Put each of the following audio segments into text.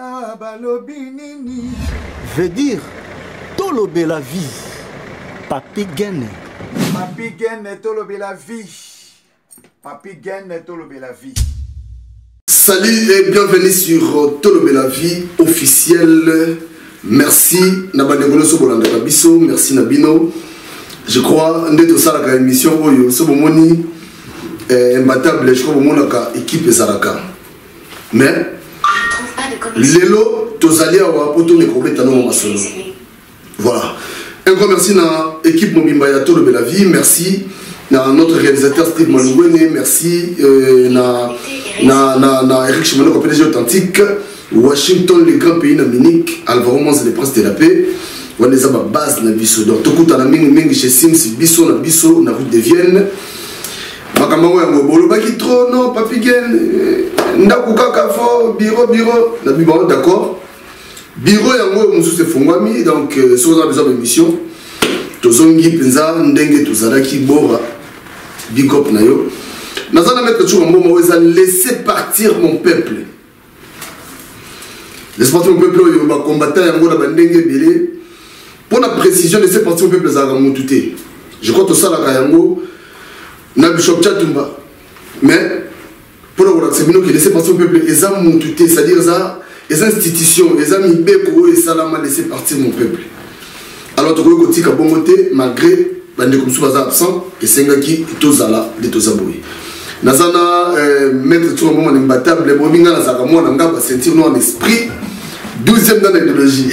Ah, balobi nini veut dire tolobela vie papi gene papi gene tolobela vie papi gene tolobela vie salut et bienvenue sur euh, tolobela vie officielle merci na bandeko nyonso bolandaka biso merci na bino je crois nde tosalaka émission oyo so bomoni eh, imbatable je crois bomonaka équipe ezalaka mais lelo tozali awa mpo tomeka kobeta nongo masolo voilà un grand merci na équipe mobimba ya tolobela vie merci na notre réalisateur steve malungwene merci euh, na, na, na, na eric chimanoko pdg authentique washington le grand pays na munich alvaro mons le prince de la paix wana eza babase na biso donc tokutana mingimingi chez sims biso na biso na route de vienne makambo yango yango bolobaki trop non papi gen eh, ndako kaka fo biro biro na bibango d'accord biro yango oyo mosusu efungwami donc euh, soki oza besoin baémission tozongi mpenza ndenge tozalaki bora bigop na yo naza na maître tshura mboma oyo eza laisser partir mon peuple n'est-ce pas ton peuple oyo bacombattant yango na bandenge ebele mpo na précision de ce parti o peuple ezalaka mutu te je crois tosalaka yango na bishop chatumba mais mpo na kolakisa bino ke laisse parti peuple eza mutu te c'est-à-dire eza eza institution eza mibeko oyo esalama laisse partir mon peuple alors tokoki kotika bongo te malgré bandeko mosusu baza absent esengaki tozala nde toza boye naza na euh, maître tura moma na mbatable boyebi ngai nazalaka mwana ngai basentir no en esprit 12e dans l'idéologie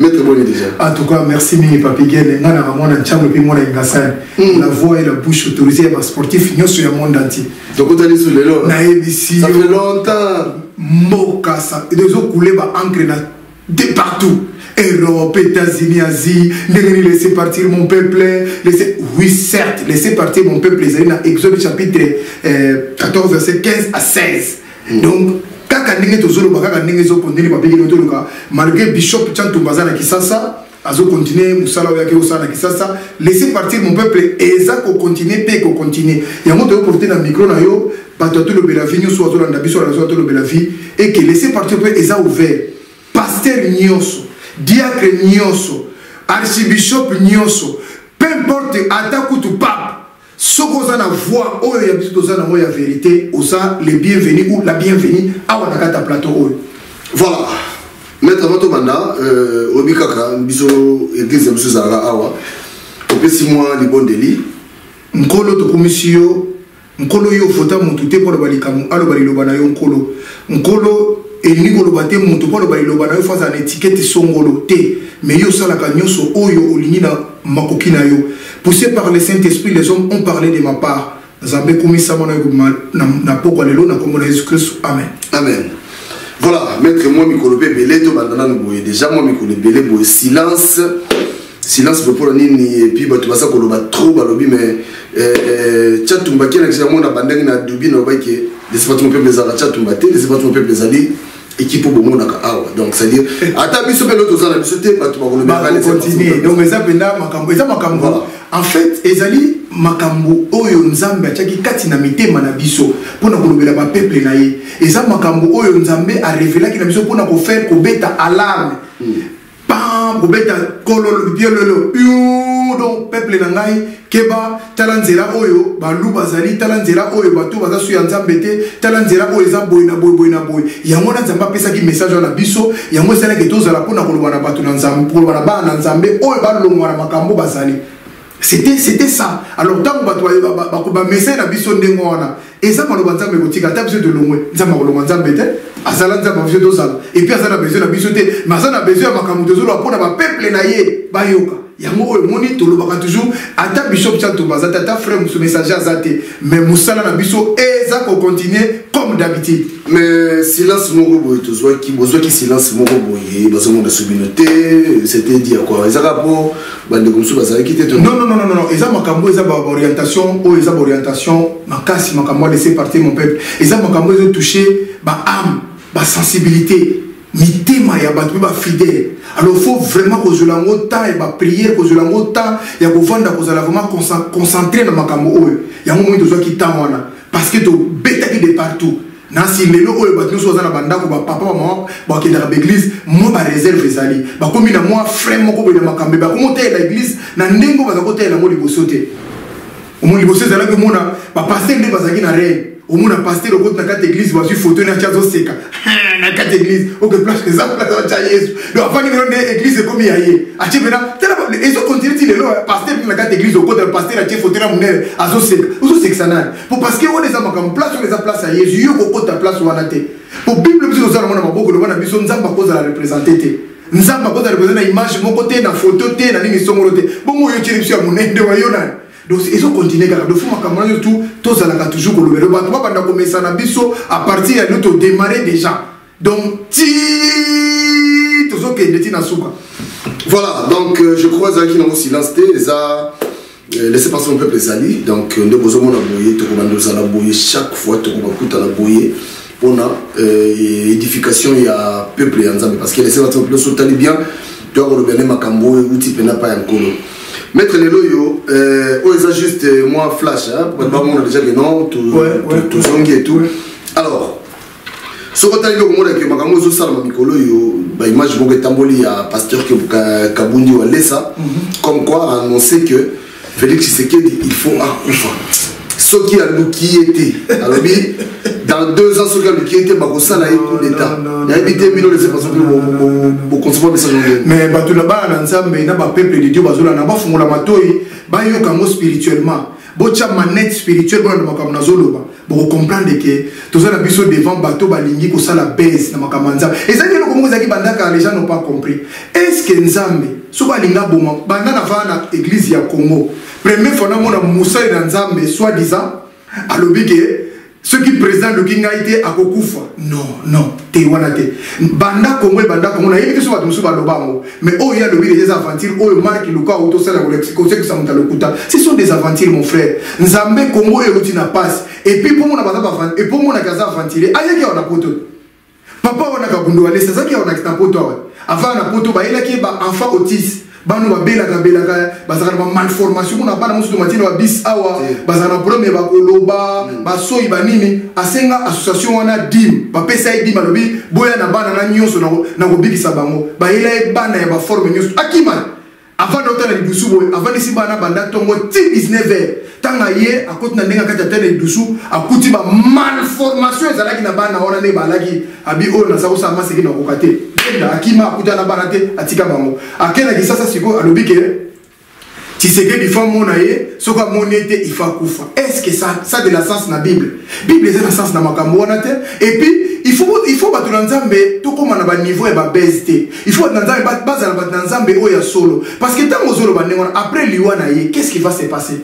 maître boni déjà en tout cas merci mingi papi gene ngai naka mwana ntiango epi mwana engasani hmm. la voix et la bouche autorisée ya basportif nyonso ya monde entier donc otali su lelo nayebisi yo longtemps mboka sa ezokule ba ancre na de partout Europe, États-Unis, Asie, Ndegeni, laissez partir mon peuple, laissez, oui certes, laissez partir mon peuple, les dans Exode chapitre euh, 14, verset 15 à 16. Mm. Donc, kaka ndenge tozoloba kaka ndenge ezokondeli babengeli otoloka malgré bishop chantumba aza na kisasa azo continuer musala oyo yake osala na kisasa laisser partir mon peuple eza ko continuer pe ko continuer yango toyo porter na micro na yo bato atolobela vie nyonso azolanda biso na biso atolobela vie et que laisser partir pe eza ouvert pasteur nyonso diacre nyonso archibishop nyonso peu importe ata kutu pape soki oza na voix oyo ya biso toza nango ya verité oza le bienvenu ou la bienvenue awa na kati ya plateau oyo voilà maître avant tobanda euh, oyebi kaka biso église ya biso ezalaka awa opesi mwa libondeli nkolo tokumisi yo nkolo yo ofota motu te mpo aloba likambo aloba liloba na yo nkolo nkolo elingi koloba te motu mpo aloba liloba na yo fo azala na etikete songolo te me yo osalaka nyonso oyo olingi na makoki na yo Poussé par le Saint-Esprit, les hommes ont parlé de ma part. Nzambe kumisa mwana na poko lelo na kombo na Yesu Kristo. Amen. Amen. Voilà, maître moi mikolo pe belé to bandana no boye déjà moi mikolo belé boye silence. Silence pour pour nini et puis bato basa koloba trop balobi mais euh, euh chatumba kena kisa mona bandaki na dubi na obaki les pas mon peuple zara chatumba te les pas mon peuple zali ekipe oyo bomonaka awa donc c'est à dire ata biso mpe loto oza na biso te bato bakolobaakontinue donc eza mpenza makambo eza makambo en fait ezali makambo oyo nzambe atiaki kati na mitema na biso mpo na kolobela bapeple na ye eza makambo oyo nzambe arevelaki na biso mpo na kofaire kobeta alarme hmm. pam kobeta kololo biololo piu donc peuple na ngai keba tala nzela oyo balu bazali tala nzela oyo bato baza su ya nzambe te tala nzela oyo eza boye na boye boye na boye yango wana nzambe apesaki message wana biso yango esalaki tozala mpona koloba na bato na nzambe koloba na bana na nzambe oyo balongwa na makambo bazali c'était c'était ça alors ntango bato bamesai na biso ndenge wana eza maloba nzambe ekotika ata biso tolongwe nzambe akolongwa nzambe te azala nzambe biso tozala epuis aza na besoin na biso te ma aza na besoin ya makambo tozoloba mpo na bapeuple na ye bayoka yango oyo emoni tolobaka toujours ata bishop chantoba aza te ata frère mosu messager aza te mais mosala na biso eza kocontinue comme d'habitude mais silence moko boye tozwaki bozwaki silence moko boye bazomona so bino te c'était dit ya kua ezaka mpo bandeko mosusu bazalaki te non non non non eza makambo eza ba orientation oyo eza ba orientation makasi makambo ya laisser partir mon peuple eza makambo ezo toucher ba âme ba sensibilité mitema ya bato mpe bafidèle alors faut vraiment kozwela yango temps ya bapriere kozwela yango temps ya kovanda kozala vraiment concentré na makambo oyo yango moi tozwaki temps wana parce que tobetaki de partout nasi lelo oyo bato nyonso baza na bandako bapapa bamama bakendaka baeglise mwa bareserve ezali bakomi na mwa frai moko boye na makambo bakomi otalela eglise na ndenge oyo baza kotalela yango liboso te omoni liboso ezalaki omona bapaster nde bazalaki na reine omona paster okoti na kati eglise bazwi foto nati azoseka na kati eglise oke place eza place atya yesu donc afandi lelo nde eglise ekomi ya ye atye mpena tala ezokontinue ti lelo paster na kati eglise okota paster atye foto na monene azoseka ozosekisa nani po parce que wana eza makambo place wana eza place ya yezu yo kokota place wana te po bible biso tozala yango na maboko loba na biso nzambe akozala represente te nzambe akozala represente na image moko te na foto te na nini songolo te bongo oyo otyeli biso ya monende wa yo nani donc ezo continue kaka dofu makambo na yo tu tozalaka toujours kolobela bato babanda komesana biso apartir ya lio todemare déjà donc ti tozokende ti na suka voilà donc euh, je crois ezalaki nango silence te eza euh, laissez passer mon peuple ezali donc euh, nde bozomona boye tokobanda ozala boye chaque fois tokobakutana boye mpona euh, édification ya peuple ya nzambe parce que laissez passer peuple so otali bien toya kolobela nde makambo oyo euti mpena pa ya nkolo maître lelo oyo euh, oyo eza juste euh, mwa flash bato bamona déjà que non tozongi et tout alors soki otali nde okomona ke makambo ezosalama mikolo oyo baimage moko etamboli ya pasteur kabundi wa lesa mhm. comme quoi annonce que félix tshisekedi il faut akufa soki aluki ye te alobi dans deux ans soki aluki ye te bakosala ye coup d'état nayebi te bino lese basoki boconcevoir message mais bato na bana na nzambe na bapeuple de dieu bazolana bafungola matoi bayoka yango spirituellement botya manette spirituelle mpona na makambo nazoloba bokokomprendre ke toza na biso devant bato balingi kosala base na makambo ya nzambe ezalaki eloko moko ezalaki bandaka les gens n'ont pas compris est ce que nzambe soki alingi aboma banda na vaa na église ya congo premier fois namona mosali na nzambe soit disant alobi ke soki président aluki ngai te akokufa non non te wana te banda kongo ebanda kongo nayebi te so bato mosusu baloba yango mais oyo ye alobi deja eza aventure oyo mark luka auto osala kosekisa moto alokuta ce sont des aventures mon frère nzambe kongo oyo euti na pasi epuis mpo mona baza epuis omonaki aza aventurier ayaki awa na poto papa wana kabundo walesa azalaki awa na poto awa avaa na poto bayelaki ye baenfant autiste bana babelaka belaka bazalaka na bamalformation kuna bana mosusu matina babis awa eh. bazalaka na problème ya bakoloba hmm. basoyi banini asenga association wana dim bapesa ye dim alobi boya na bana na nyonso na kobikisa bango bayela ye bana ya baforme nyonso akima Avant d'autres na lidusu boye avandisi bana banda tongo ti 19 heures tanga ye akoti na ndenge kati atele lidusu akuti ba malformation ezalaki na bana wana nde balaki abi oyo naza kosala maseki na koka te benda akima akuta na bana te atika bango akendaki sasa sikoyo alobi ke tisekedi fa mona ye soki amoni ete ifa kufa est ce que ça, ça de la sens na bible bible eza na sens na makambo wana te et puis il faut il faut bato na nzambe tokóma na baniveau ya babase te il faut bato na nzambe bazala bato na nzambe oyo ya solo parce que ntango ozoloba ndenge wana après liwa na ye qu'est ce qui va se passer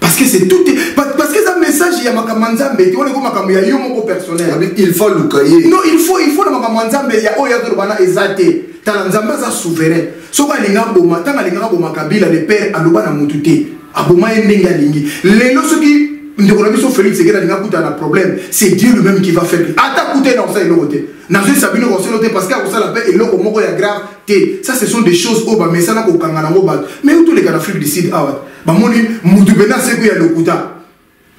parce que c'est tout parce que eza message ya makambo ya nzambe te wana eko makambo ya yo moko personnel ah, il faut aluka ye non il faut il faut na makambo ya nzambe ya oyo azoloba na eza te tala nzambe aza souverain soki alinga boma ntango alingaka boma kabila le père aloba na motu te aboma ye ndenge alingi lelo soki ndeko na biso félix ekela alinga kuta na problème c'est dieu lui même qui va faire ata kuta ye na kosala eloko te nazoyisa bino koselo te parce que akosala mpe eloko moko ya grave te ça ce sont des choses oyo bamesana kokanga nango bato mais yo toleka na afrique du sud awa bamoni motu mpena seko ya lokuta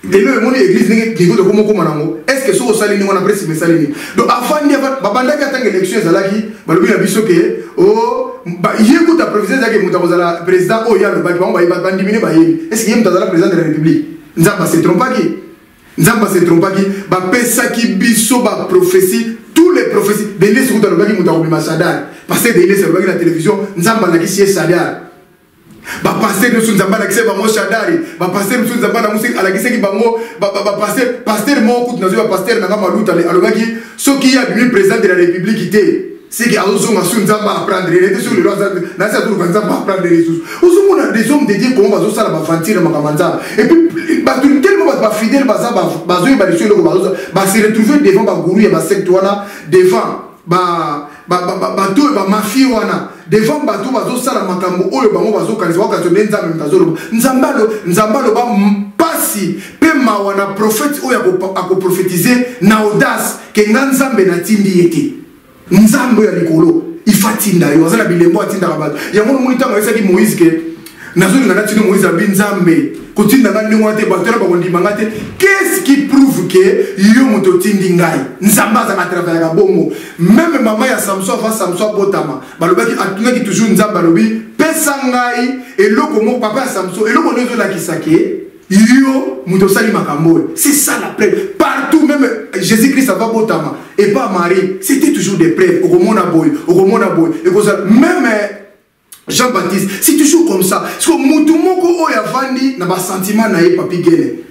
demain omoni église ndenge diego tokoma okoma nango est ce que soki osali ndenge wana après sima esali nini donc afandi babandaki atanga élection ezalaki balobi na biso ke o oh, ye kuta prévision ezalaki moto akozala président oyo oh, ye alobaki bango bandimi ne bayebi est ce que ye moto azala président de la république nzambe ase trompaki nzambe ase trompaki bapesaki biso baprophétie tous les prophéties delise kuta alobaki moto akobima sadar parce que delise alobaki na télévision nzambe alakisi ye sadar bapaster nyonso nzambe alakisaki bango shadari bapaster mosusu nzambe alakisaki bango bapaster paster moko kutu nazwi bapaster nanga maluta alobaki soki ye abimi président de la république te seke azozonga su nzambe aprendre ye te soki lelo nasi azoluka nzambe aprendre lisusu ozomona des hommes de dieu kongo bazosala baventure na makambo ya nzambe epuis bato telema bato bafidele baza bazoyeba lisu eloko bazosa base retrouve devant bagouru ya basecte wana devant ba bato oyo bamafie wana devant bato bazosala makambo oyo bango bazokanisa bakanisa nde nzambe moto azoloba nzambe aloba mpasi mpe mawa na profete oyo akoprofetize na audace ke nga nzambe natindi ye te nzambe oyo ya likolo ifa atinda yo aza na bilembo atindaka bato yango nomoni ntango ayesaki moïse ke nazongi na nati no moïse abi nzambe kotinda ngai ndenge wana te bato wana bakondima ngai te qu'est-ce qui prouve que yo moto otindi ngai nzambe azalaka travaillaka bongo meme mama ya samson avant samson abotama balobaki atunaki toujours nzambe alobi pesa ngai eloko moko papa ya samson eloko nde ezolakisa ke yo moto osali makambo oyo c'est ça la preuve partout même jésus christ ava botama epa marie c'était toujours des preuves okomona boye okomona boye ekozala meme jean baptiste c'est toujours comme ça siko motu moko oyo avandi na basentiment na ye papi gele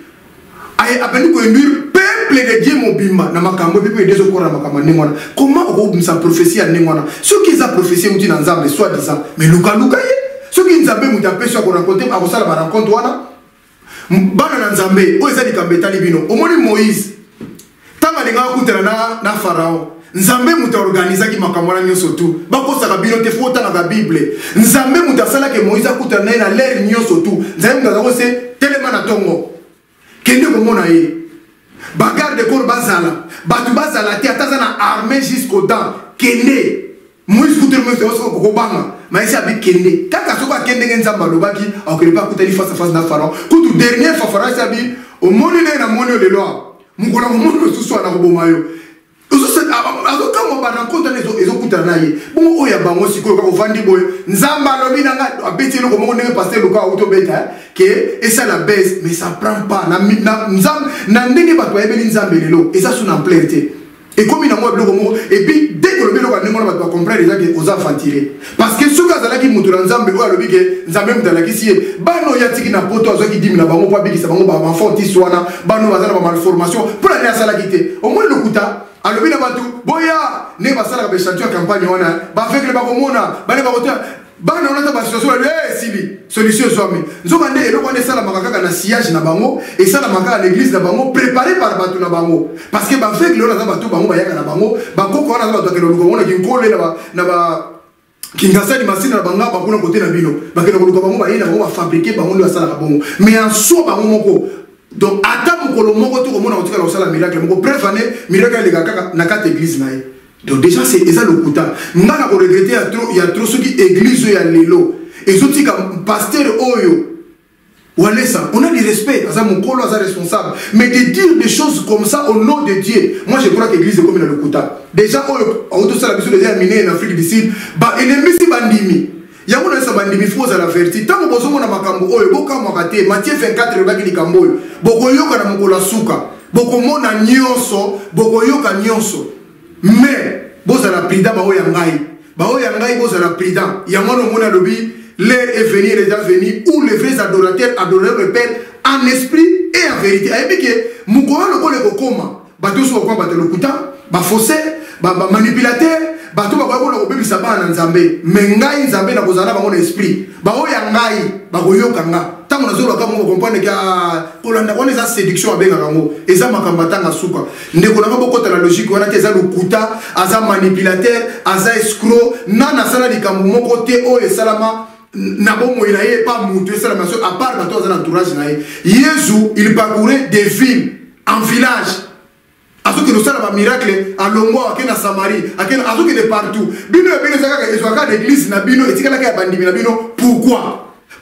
abandi koinduire peuple de dieu mobimba na makambo epepe ede ezokola na makambo ya ndenge wana koma okobimisa prophesie ya ndenge wana soki eza prophesie euti na nzambe soit disant mais lukaluka ye soki nzambe moto apesi akoraconte akosala barencontre wana bana na nzambe oyo eza likambo etali bino omoni moïse ntango alingaka kutana na, na farao nzambe moto aorganizaki makambo wana nyonso tu bakosaka bino te fo otangaka bible nzambe moto asalaki moïse akutana na ye na lere nyonso tu nzambe moto azako se telema na ntongo kende komona ye bagarde corps bazala bato bazala te ata aza na armée jusqu'au dent kende moise kutu moise yango soki okokobanga maisi abikende kaka soki akende nge nzambe alobaki akokende mpe akutani face à face na pharaon kutu dernier fois pharaon esi abi omoni ndenge namoni yo lelo awa mokolo ya komoni mosusu wana koboma yo azokamwa banakota na ezokutana na ye bongo oyo ya bango sikoyo kaka ovandi boye nzambe alobi na ngai abeti eloko moko ndenge paster luka auti obeta eh, ke esala base mais ça prend pas na ndenge bato bayebeli nzambe lelo eza sous na ampleur te ekomi na mwa biloko moko epuis dès kolobi eloko ya ndenge wana bato bacomprendre eza ke oza aventire parce que soki azalaki moto na nzambe oyo alobi ke nzambe moto alakisi ye bana oyo atiki na poto azwaki dimi na bango mpo abikisa bango bafortis wana bana oyo baza na bamalformation mpo na nde asalaki te omoi lokuta alobi na bato boya ndenge basalaka baechantion ya campagne wana baaveugle bakomona bane bakotya bana wana ata basituation balobi e esili solution ezwami nzoka nde eloko wana esalamaka kaka na sillage na bango esalamaka kaka na église na bango préparé par bato na bango parce que baveugle wana aza bato bango bayaka na bango bakoko wana aza bato akenda luka bango na kinkolo ye na ba kingasani masina na banga bakuna kote na bino bakenda koluka bango bayei na bango bafabrike bango nde basalaka bongo mais en soi bango moko donc ata mokolo moko tokomona kotikala kosala miracle moko bref ane miracle elekaka kaka na kati église na ye donc déjà eza lokuta nga na koregrete ya tro ya tro soki église oyo ya lelo ezotika pasteur oyo walesa on a du respect aza mokolo aza responsable mais de dire des choses comme ça au nom de dieu moi je crois que église ekomi na lokuta déjà oyo aotosala biso deja ya minene na afrique du sud ba elembisi bandimi yango nayesa bandimi fo ozala verti ntango bozomona makambo oyo bokamwaka te matie 24 elobaki likambo oyo bokoyoka na mokolo ya suka bokomona nyonso bokoyoka nyonso mais bozala prudent baoyo ya ngai baoyo ya ngai bozala prudent yango wana omoni alobi l'heure est venue les a venue où les vrais adorateurs adoreront le père en esprit et en vérité ayebi ke mokolo lokola ekokoma bato nyonso bakoma bato ya lokuta bafose bamanipulateur bato bakoya mpona kobebisa bana na nzambe me ngai nzambe nakozala na bango na esprit baoyo ya ngai bakoyoka nga ntango nazolobaka bango bakomprendre ke ah, kolanda wana eza séduction abengaka yango eza makambo atanga suka ndeko nanga bokota na logique wana te eza lokuta aza manipulateur aza escro nani asala likambo moko te oyo esalama na bomoi na ye epa moto esalama so apart bato aza na entourage na ye yezu il parcourait des villes en village azokende osala bamiracle alongwa akende na samarie akende azokende partout bino ya bino eza kaka ezwa kaka na eglise na bino etikalaka ya bandimi na bino pourquoi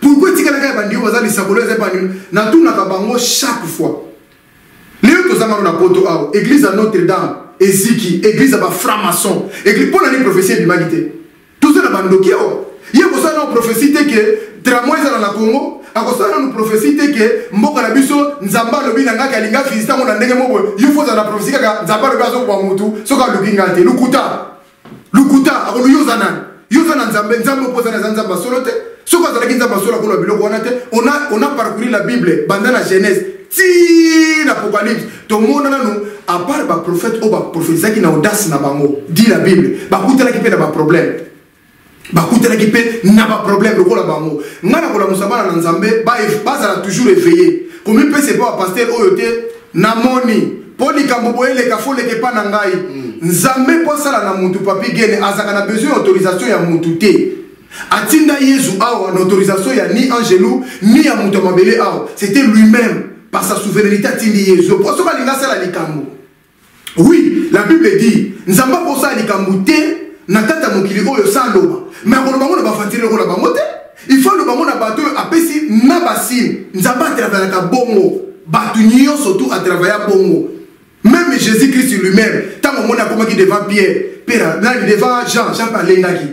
pourquoi etikalaka ya bandimi baza lisakolo eza bandimi natunaka bango chaque fois lelo tozangano na poto awa eglise ya notre dame eziki eglise ya bafranc maçon mpo na nini prophesie ebimaki te toza na bandoki awa ye kosala nao prophesie te ke tramo ezala na congo akosala nanu prophesie te ke mboka na biso nzambe alobi na ngaki alinga visite yango na ndenge moko yo fo ozala na prophesie kaka nzambe alobi azokoba motu soki aluki ngai te lukuta lukuta akoluki oza nani yo oza na nzambe nzambe opozana eza nzambe ya solo te soki azalaki nzambe asola koloba biloko wana te on a, on a parcouru la bible banda na genèse ti na apocalypse tomona nanu apart baprofete oyo baprofetizaki na audace na bango di la bible bakutanaki mpe na baproblème bakutanaki mpe na baproblème lokola bango ngai nakolamusa bana na nzambe bazala toujours éveillé komipesa epa bapaster oyo te namoni mpo likambo boyeleka fo leka epa na ngai mm. nzambe mpo asala na motu papi gene azalaka na besoin ya autorisation ya motu te atinda yezu awa na autorisation ya ni angelu ni ya moto ya mabele awa c'était lui-même par sa souveraineté atindi yezu mpo soki alinga asala likambo oui la bible dit nzambe akosala likambo te na kati ya mokili oyo sa aloba me akoloba ngo na bafantile lokola bango te il faut aloba ngo na bato oyo apesi na basine nzambe atravayaka bongo bato nyonso tu atravaya bongo meme jésus christ lui-même ntango omoni akomaki devant pierre pera nani devant jean jean mpe alengaki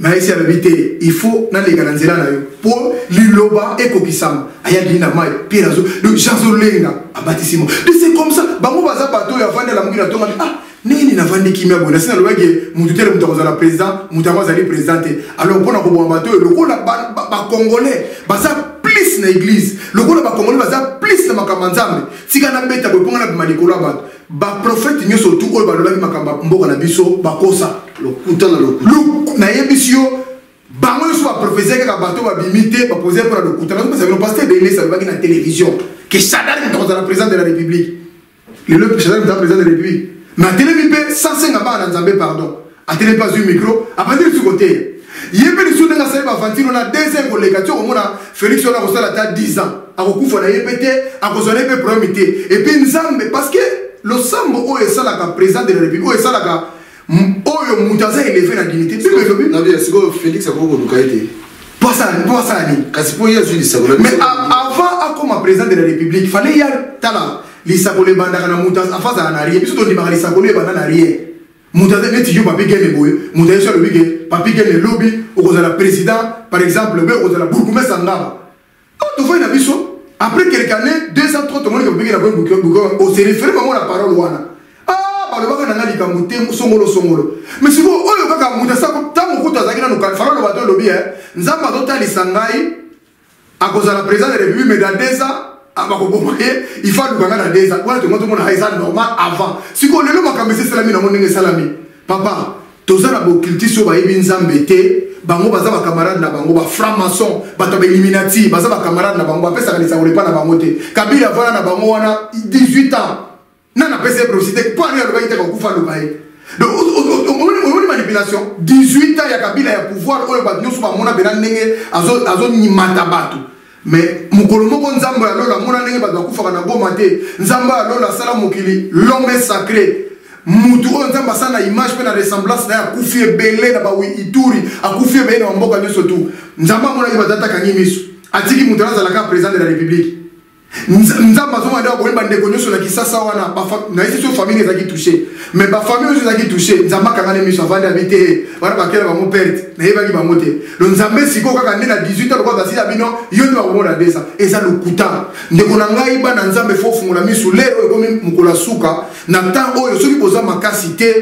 na esi alobi te il faut naleka na nzela na yo mpo liloba ekokisama ayaki na mai mpe nazo jazolenga abatisi mo de c'est comme ça bango baza bato oyo avandi alamuki na tonga ah ndenge nini navandi kimia boye nasi nalobaki motu te moto akozala président moto yango azali président te alors mpo na koboma bato oyo lokola bacongolais baza plus na église lokola bacongolais baza plus na makambo ya nzambe tika nabeta boye mpo ngai na bima likolo ya bato baprofete nyonso tu oyo balobaki makambo ya mboka na biso bakosa lokuta na lokuta nayebisi yo bango nyonso baprofese kaka bato babimi te bapoze mpo na lokuta nazopesa bino paster beles alobaki na télévision ke shadari moto akozala président de la république lelo shadari moto président de la république natelemi mpe sasenga bana na nzambe pardon atelemi mpe azwi mikro abandi lisusu koteya ye mpe lisusu ndenge asali bavantire wana deuxième koleka ti okomona félix wana akosala ata 10 ans akokufa na ye mpe te akozwa na ye mpe problème te epuis nzambe parce que losambo oyo esalaka président de la république oyo esalaka oyo moto aza eleve na dignité bino elobi na bino sikoyo félix akoki koluka ye te mpo asala nini kasi mpo ye azwi lisakolo mais avant akoma président de la république fallait ya tala lisakolo ebandaka na moto afazala na rien biso tondimaka lisakolo ebanda na rien moto aza neti yo papi gene boye moto yesu alobi ke papi gene lobi okozala président par exemple mpe okozala bourgmestre ngaba o tofai na biso après quelque année deux ans trop tomonike bobikela boye buke oserefere bango na parole wana a ah, balobaka na nga likambo te songolo songolo mais sikoyo oyo kaka moto asako ntango kutu azalaki nanu fana loba to olobi e eh, nzambe azotalisa ngai akozala président de la république mais dans deux ans ah, bakoboma ye il faut aluka nga na deux ans wana tongo tomona eza normal avant sikoyo lelo makambo esi esalami nango ndenge esalami papa toza na bocultise oyo bayebi nzambe te bango baza bacamarade na bango bafranc maçon bato ya bailluminati baza bacamarade na bango bapesaka lisango lepa na bango te kabila avana na bango wana 18 ans na na pese prophetie te mpo ani alobaki te kokufa aloba ye omoni manipulation 18 ans ya kabila ya pouvoir oyo bato nyonso bamona mpena ndenge azonyimata bato mais mokolo moko nzambe ya lola amona ndenge bato bakufaka na goma te nzambe ya lola asala mokili l'homme sacré mutu oyo nzambe asala na image mpe na ressemblance na ye akufi ebele na bawi ituri akufi ebele na bamboka nyonso tu nzambe amonaki bato atakangi miso atiki moto azalaka président de la république nzambe azonga nde akomi bandeko nyonso na kisasa wana nayesi so famille ezalaki touche mais bafamille oyo ezalaki touche nzambe akangani miso avandi abi te wana bakela bango perte nayebaki bango te lo nzambe sikoyo kaka nde na 18 lokola basila bino yo nde bakomona desa eza lokuta ndeko na ngai bana nzambe fo ofungola miso lelo ekomi mokolo ya suka na ntango oyo soki boza makasi te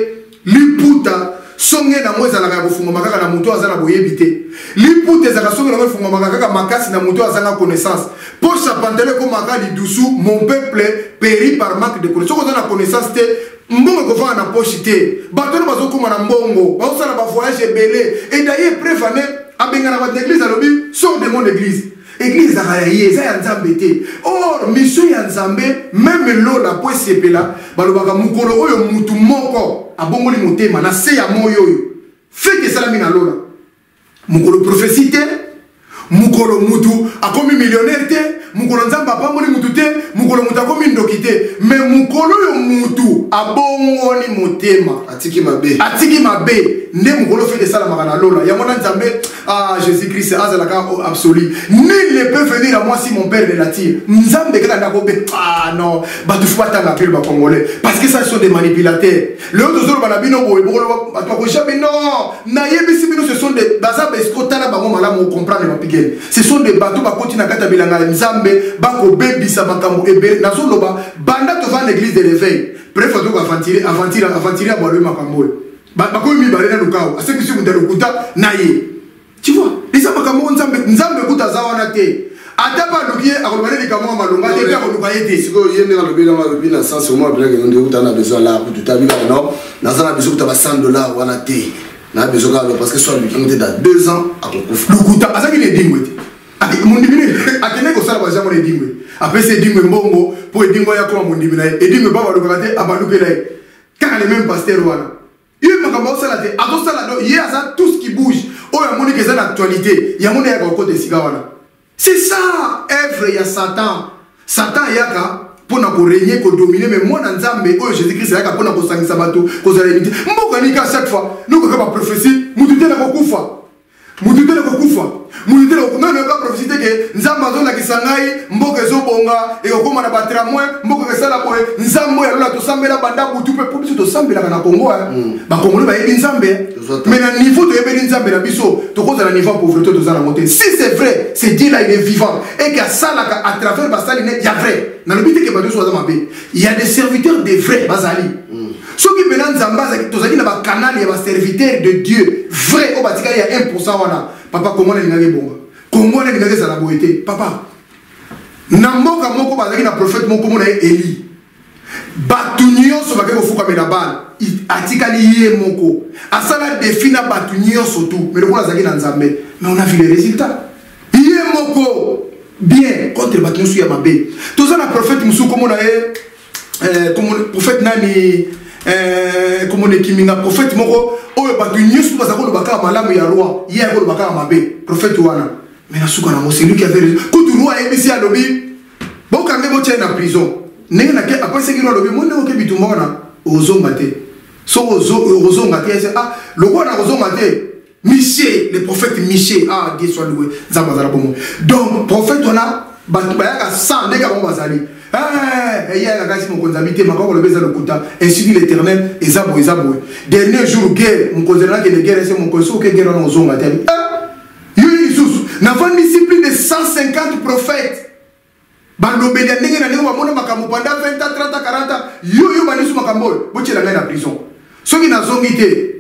Liputa songe nango ezalaka ya kofungwama kaka na moto aza na boyebi te liputa ezalaka songe nango efungwamaka kaka makasi na moto azanga connaissance mpo chapantele ekomaka lidusu mon peuple peri par manque de connaissance soki oza na connaissance te mbongo ekofanda na poshi te bato wana bazokoma na mbongo bazosala bavoyage ebele edaye prefane abenganaka bato na eglise alobi sort de mon eglise eglise ezalaka ya ye eza ya nzambe te or mission ya nzambe meme lola mpo esepela balobaka mokolo oyo mutu moko abongoli motema na se ya moi oyo fete esalami na lola mokolo profesi te mokolo mutu akomi millionnaire te mokolo nzambe apamboli mutu te mokolo mutu akomi ndoki te me mokolo oyo mutu abongoli motema atiki mabe atiki mabe nde mokolo fete esalamaka na lola yango na nzambe Ah, Jésus-Christ, azalaka ah, absolu. Nul ne peut venir à moi si mon père ne l'attire. Nzambe kaka na kobe. Ah non, batu faut pas t'en appeler ba congolais parce que ça sont des manipulateurs. Le autre jour bana bino boye bokolo batu ko jamais non. Na yebisi bino ce sont des baza besko tala bango malamu comprendre ma pigel. Ce sont des bateaux ba koti na kata bilanga Nzambe ba ko bebisa makambo ebe na zoloba banda to va l'église de l'éveil. Bref, on doit aventurer, aventurer, aventurer à boire le makambo. bakomi mibale na lukau asekisi moto ya lokuta na ye tu vois eza makambo moko nzambe nzambe kuta aza wana te ata mpe aluki ye akoloba nde likambo ya malonga te mpe akoluka ye te sikoyo ye ndenge alobi elanga alobi na sens omo apelaki nonde kuta na besoin la kutu tabi kaka no naza na besoin kuta ba 100 dollar wana te na besoin kaka parce que so aluki yango te da 2 ans akokufa lokuta azalaki na edingwe te mondimi nini akende kosala bajango na edingwe apesi edingwe mbongo mpo edingwe ayakoma mondimi na ye edingwe mpo abalukaka te abalukela ye kaka le même pasteur wana ye makambo osala te azosala do ye aza tout ce qui bouge oyo amoni ke eza na actualité yango nde yaka kokota esika wana c'est ça œuvre ya satan satan ayaka mpo na koregne kodomine me mwana nzambe oyo jésus krist ayaka mpo na kosangisa bato kozala unité mboka nika chaque fois nokaka baprofesi motu te na kokufa moto te nakokufa moto te nakokufa nayoka profesi te ke nzambe azolakisa ngai mboka ezobonga ekokoma na batramoi mboka ekosala boye nzambe oyo alola tosambela banda butu mpe mpo biso tosambelaka na kongo eh. mm. bakongole bayebi nzambe mai na niveau toyebeli nzambe na biso tokozala niveau ya pauvreté toza nango te si c'est vrai c'est dieu là il est vivant et ke asalaka à travers basali ne ya vrai nalobi te ke bato nyonso baza mabe ya des serviteurs de vrai bazali mm. soki mpena nzambe azalaki tozalaki na bakanale ya baserviteur de dieu vrai oyo batikali ya 1 wana papa kongo wana elingaki ebonga kongo wana elingaki ezala boye te papa na mboka moko bazalaki na profete moko komona ye eli bato nyonso bake kofukamela bale atikali ye moko asala defi na bato nyonso tu me lokola azalaki na nzambe mais on a vu le résultat ye moko bien contre bato nyonso ya mabe toza na profete mosusu komona ye eh, prophète nani eh, komona ekimi nga prophète moko oyo bato nyonso baza koloba kaka malamu ya roi ye akoloba kaka mabe prophète wana mais na suka nango celui qui avait raison kutu roi ayebisi alobi bokange botyai na prison ndenge nake apesaki roi alobi moni oke bitumba wana ozonga te soki okozonga te ese ah lokola na kozonga te Michel, le prophète Michel, ah Dieu soit loué, Nzambe azala bongo. Donc prophète wana bato bayaka 100 ndenge bango bazali. Eh, eya ya kasi mokonzi abi te makambo alobi eza lokuta ainsi dit l'éternel eza boye eza boye dernier jour guerre mokonzi alaki de guerre ese mokonzi soki guerre wana ozonga te eh, yo ye lisusu nafandisi plus de 150 prophètes balobeli ya ndenge na ndenge bamona makambo panda 20 ans 30 40 ans yo yo banisu makambo oyo botyela ngai na prison soki nazongi te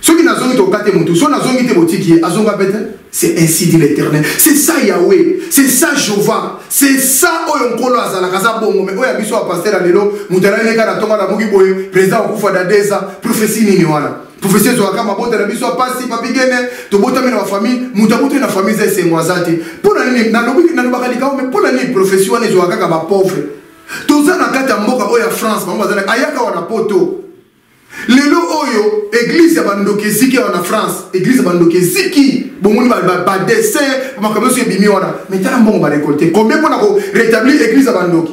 soki nazongi tokoka te motu soki nazongi te botiki ye azonga mpe te c'est ainsi dit l'éternel c'est ça yahweh c'est ça jova c'est ça oyo nkolo azalaka aza bongo me oyo ya biso ya paster ya lelo moto alaleleka na ntongo alamuki boye président okufa da 2 ans prophétie nini wana profesi ezwaka mabota na biso apasi papigene tobotami na bafamille moto abotami na famille eza esengo aza te mpo na nini nalobaka likambo me mpo na nini profesi wana ezwaka kaka bapauvre toza na kati ya mboka oyo ya france bango baza ayaka wana poto lelo oyo eglize ya bandoki eziki awa na france eglize ya bandoki eziki bomoni badessin makambo nyonso ebimi wana metala mbongo barekolte kombe mpo na koretablir eglize ya bandoki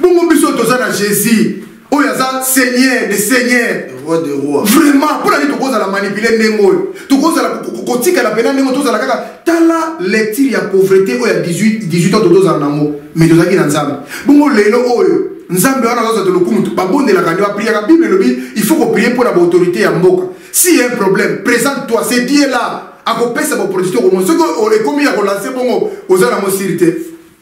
bongo biso toza na jésus oyo aza seigneur de seigneur roi de roi vraiment mpo na nini tokozala manipule ndenge oyo tokozala kotikala mpena ndenge tozala kaka tala lecture ya pauvreté oyo ya 18 ans tozala nango mais tozalaki na nzambe bongo lelo oyo nzambe wana azozala to lokumu babondelaka nde bapriaka bible elobi il faut koprie mpo na baautorité ya mboka si ya un problème présente toi c'est dieu là akopesa baproducteur komoi soki ekomi ya kolanse bongo oza na mosiri te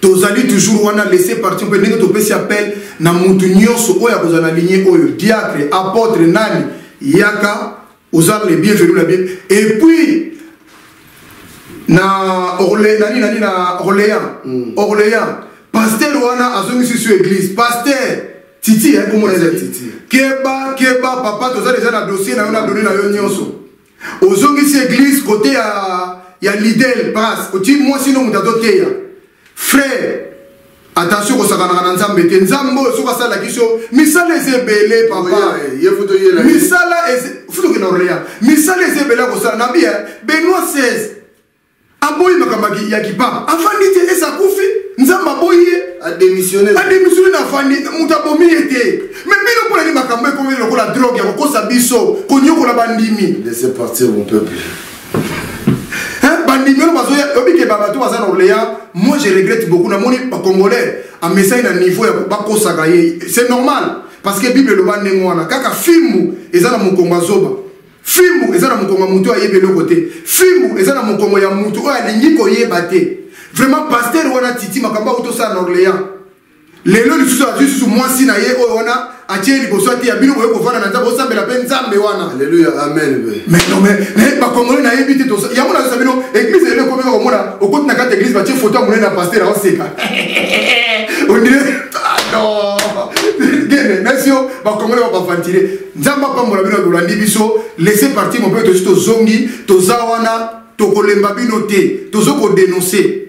tozali toujours wana laisser partir mpe ndenge topesi appel na motu nyonso oyo akozala na ligne oyo diacre apotre nani yaka oza le bienvenu na bien et puis na orle nani nani na orléans mm. orléans pasteur wana azongisi sur église pasteur titi eh, komona eza titi keba keba papa toza deja na dossier na yo na doni na yo nyonso ozongisi eglise kote ya, ya lidel pras oti mwasi no moto azoteya frère attention kosakanaka na nzambe te nzambe oyo soki asalaki so misala eza ebele papa misala futukina orlean misala eza ebele akosala na biya benoit 16 aboyi makambo ya kipapa afandi te esi akufi nzambe aboyi ye ademissione na afandi moto abomi ye te me bino mpo nani makambo ekomi lokola drogue ya kokosa biso konyokola bandimi bandimi oyo bazoyobike babato baza na orléans moi je regrette beaucoup namoni bacongolais amesai na niveau ya bakosaka ye c'est normal parce que bible eloba ndenge wana kaka fimbu eza na mokongo ya zoba fimbu eza na mokongo ya motu ayebi eloko te fimbu eza na mokongo ya motu oyo alingi koyeba te vraiment paster wana titi makambo auti osala na orléans lelo lisusu azwi susu mwasi na ye oyo wana atie liboso ati ya bino boye kovanda na nzambe osambela mpe nzambe wana aleluya amen mais non mais mais bakongole nayebi te yango nayosa bino eglise lelo ekomi komona okoti na kati eglise batie foto ya monene na paster aoseka ondire ah, non gene nasi yo bakongole babavantire nzambe apambola bino bolandi biso laisse parti mope tosi tozongi toza wana tokolemba bino te tozo kodenonse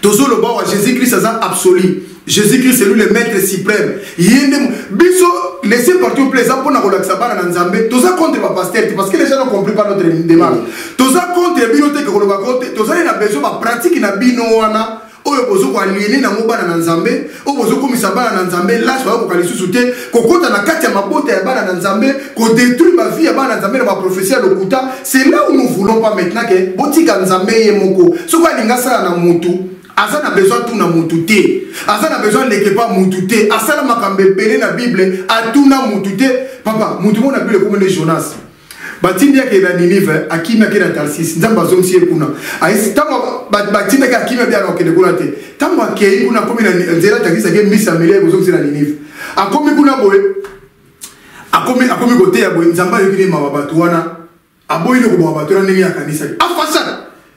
tozoloba wa jésus christ aza absolu jésus christ elu le maître suprême ye nde biso laisse parti mope eza mpona kolakisa bana na nzambe toza contre bapaster te parce que les gens no compris pas notre démarche toza contre bino te kekoloba ko te tozali na besoin bapratike na bino wana oyo bozo ko aliene nango bana na nzambe oyo bozo komisa bana na nzambe lasi bakoka lisusu te kokota na kati ya mabota ya bana na nzambe kodetruire bavie ya bana na nzambe na baprofesi ya lokuta c'est là où nous voulons pas maintenant ke botika nzambe ye moko soki alingi asala na motu aza na besoin atuna motu te aza na besoin aleke pa motu te asala makambo ebele na bible atuna motu te papa motu moko na bible ekomende jonas batindi yake na ninive akimi ake na tarsis nzambe azongisi ye kuna ntango batindi yake akimi abiana kokende kuna te ntango akei kuna akomi na nzela tarsis ake mbisa mele ye kozongisi na ninive akomi kuna boye akomi akomi koteya boye nzambe ayoki ne mawa bato wana aboyi ne koboma bato wana ndenge akanisaki afasana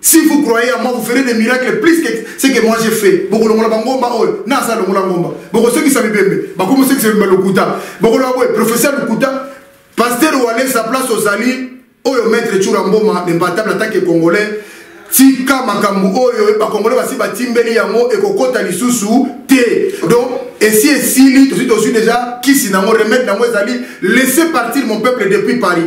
Si vous croyez à moi, vous ferez des miracles plus que ce que moi j'ai fait. Boko longola bangomba oyo, na sa longola ngomba. Boko seki sa bibembe, bako mo seki sa bibembe lokuta. Boko la boye professeur lokuta, pasteur ou aller sa place aux alliés, oyo maître Tchoura Mboma, les batables attaquent congolais. Tika makambo oyo, ba congolais basi ba timbeli yango et kokota lisusu te. Donc, et si et si lui, tout de suite déjà, qui si nango remède nango ezali, laissez partir mon peuple depuis Paris.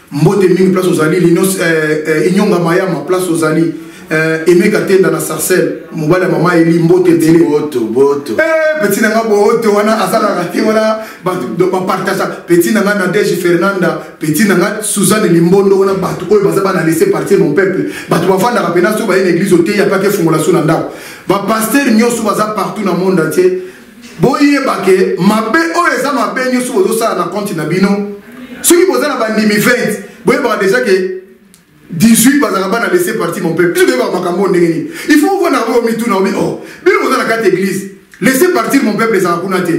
mbote mingi place ozali linos eh, eh, inyonga mayama place ozali eh, emeka tenda na sarcel mobali ya mama eli mbote ebele eh, peti na nga booto wana azalaka te wana bapartagea peti na nga nadege fernanda peti na nga suzanne limbondo wana bato oyo baza bana laisse partir mon peuple bato bafandaka mpena soki baye na eglise oteya mpe akefungola so na ndako bapaster nyonso baza partout na monde entier boyeba ke mabe oyo eza mabe nyonso bozosala na compte na bino soki boza na bandimi 20 boyebaka deja ke 18 bazalaka bana laisse parti mon peuple biso toyebaka makambo oyo ndenge nini il faut ovanda oyo mituna obi o oh, bino boza na kati église laisse partir mon peuple ezalaka kuna te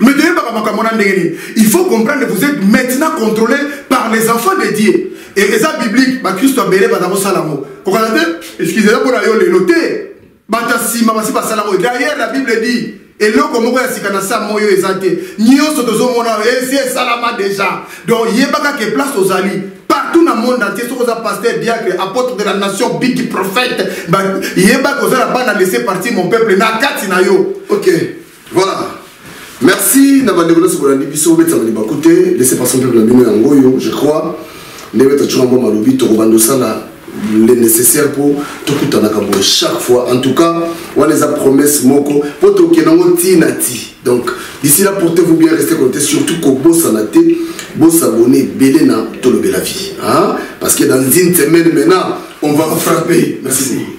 mais toyebaka makambo na ndenge nini il faut comprendre vous êtes maintenant contrôlé par les enfants de dieu eza biblique bakristo abele baza kosala yango kokana te excuse eza mpona yo lelo te bato ya nsima basi basala yango d'ailleurs la bible dit eloko moko ya sika na saa moyo eza te nyonso tozomona esi esalama deja donc yebaka ke place ozali partout na monde entier soki oza pasteur diacre apôtre de la nation big prophète yebaka oza na bana laisse partir mon peuple na kati na yo okay. Voilà. Merci na bandeko nyonso bolandi biso obetisa malibaku te laisse passion mpe blandino yango oyo je crois ndenge beta tshunga mbo malobi tokobanda osala le nécessaire mpo tokutanaka boye chaque fois en tout cas wana eza promesse moko mpo tokenda yango ti na ti donc d'ici là portez vous bien restez connecté surtout kobosana te bosabone ebele na tolobela vie hein? parce que dans une semaine maintenant on va vous frapper merci